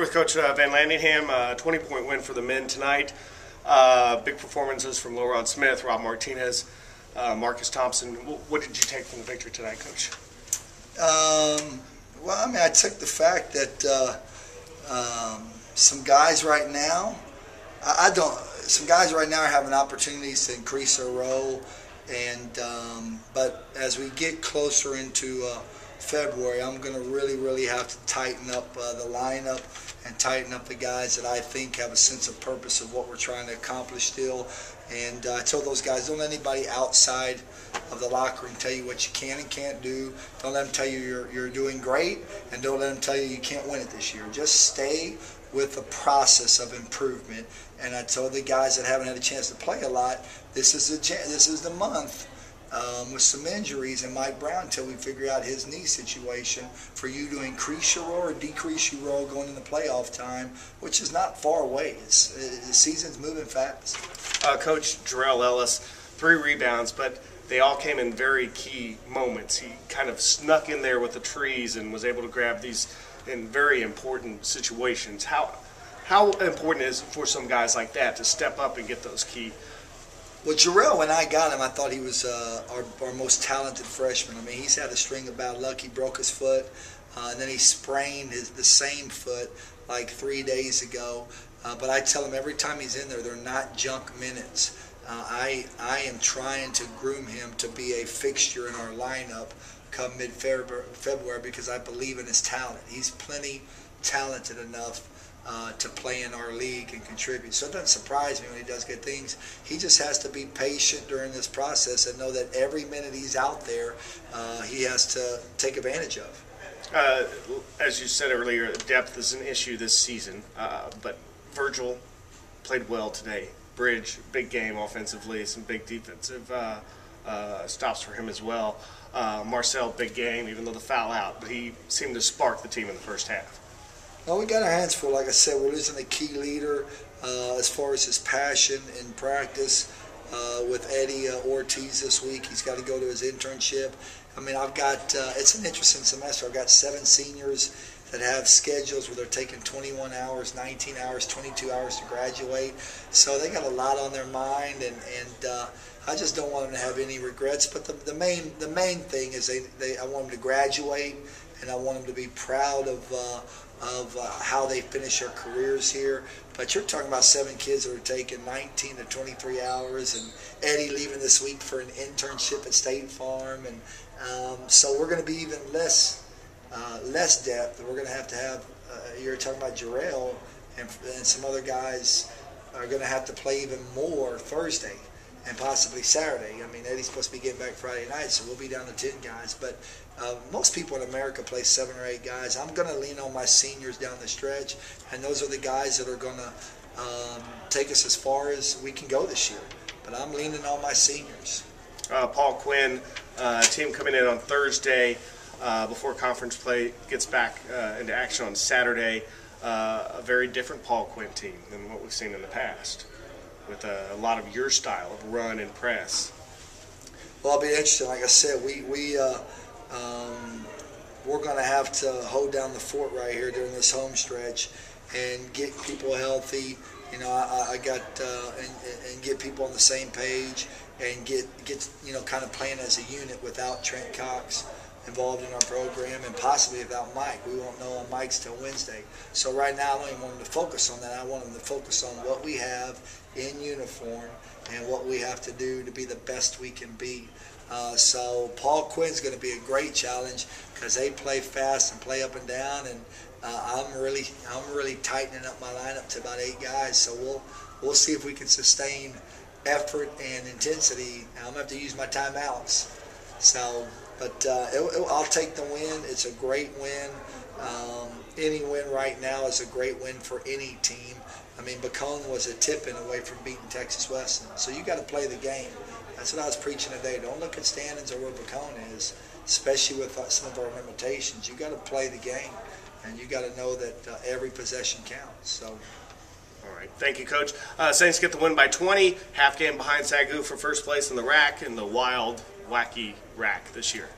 Here with Coach uh, Vanlandingham, uh, 20 point win for the men tonight. Uh, big performances from Loron Smith, Rob Martinez, uh, Marcus Thompson. What did you take from the victory tonight, Coach? Um, well, I mean, I took the fact that uh, um, some guys right now, I, I, don't, some guys right now are having opportunities to increase their role. And, um, but as we get closer into February, I'm going to really, really have to tighten up uh, the lineup and tighten up the guys that I think have a sense of purpose of what we're trying to accomplish still. And uh, I told those guys, don't let anybody outside of the locker room tell you what you can and can't do. Don't let them tell you you're, you're doing great, and don't let them tell you you can't win it this year. Just stay with the process of improvement. And I told the guys that haven't had a chance to play a lot, this is the this is the month um, with some injuries and Mike Brown until we figure out his knee situation for you to increase your role or decrease your role going into playoff time, which is not far away. It's, the season's moving fast. Uh, Coach Jarrell Ellis, three rebounds, but they all came in very key moments. He kind of snuck in there with the trees and was able to grab these in very important situations. How how important is it for some guys like that to step up and get those key well, Jarrell, when I got him, I thought he was uh, our, our most talented freshman. I mean, he's had a string of bad luck. He broke his foot, uh, and then he sprained his, the same foot like three days ago. Uh, but I tell him every time he's in there, they're not junk minutes. Uh, I I am trying to groom him to be a fixture in our lineup come mid-February because I believe in his talent. He's plenty talented enough uh, to play in our league and contribute. So it doesn't surprise me when he does good things. He just has to be patient during this process and know that every minute he's out there, uh, he has to take advantage of. Uh, as you said earlier, depth is an issue this season, uh, but Virgil played well today. Bridge, big game offensively, some big defensive uh, stops for him as well. Marcel, big game, even though the foul out, but he seemed to spark the team in the first half. Well, we got our hands full. Like I said, we're losing a key leader uh, as far as his passion in practice. Uh, with Eddie uh, Ortiz this week, he's got to go to his internship. I mean, I've got uh, it's an interesting semester. I've got seven seniors that have schedules where they're taking 21 hours, 19 hours, 22 hours to graduate. So they got a lot on their mind, and and uh, I just don't want them to have any regrets. But the, the main the main thing is they, they I want them to graduate, and I want them to be proud of uh, of uh, how they finish their careers here. But you're talking about seven kids that are taking 19 to 23 hours, and Eddie leaving this week for an internship at State Farm, and um, so we're going to be even less uh, less depth. We're going to have to have. Uh, you're talking about Jarrell and, and some other guys are going to have to play even more Thursday and possibly Saturday. I mean, Eddie's supposed to be getting back Friday night, so we'll be down to 10 guys. But uh, most people in America play seven or eight guys. I'm going to lean on my seniors down the stretch, and those are the guys that are going to um, take us as far as we can go this year. But I'm leaning on my seniors. Uh, Paul Quinn, uh, team coming in on Thursday uh, before conference play gets back uh, into action on Saturday. Uh, a very different Paul Quinn team than what we've seen in the past with a, a lot of your style of run and press. Well, it'll be interesting. Like I said, we we uh, um, we're going to have to hold down the fort right here during this home stretch and get people healthy. You know, I, I got uh, and, and get people on the same page and get get you know kind of playing as a unit without Trent Cox involved in our program and possibly without Mike. We won't know on Mike's till Wednesday. So right now I don't even want them to focus on that. I want them to focus on what we have in uniform and what we have to do to be the best we can be. Uh, so Paul Quinn's going to be a great challenge because they play fast and play up and down, and uh, I'm really I'm really tightening up my lineup to about eight guys. So we'll we'll see if we can sustain effort and intensity. I'm gonna have to use my timeouts. So but uh, it, it, I'll take the win. It's a great win. Um, any win right now is a great win for any team. I mean, Bacone was a tipping away from beating Texas Wesleyan. So you got to play the game. That's what I was preaching today. Don't look at standings or where Bacone is, especially with uh, some of our limitations. You got to play the game, and you got to know that uh, every possession counts. So. All right. Thank you, Coach. Uh, Saints get the win by 20. Half game behind SAGU for first place in the rack, in the wild wacky rack this year.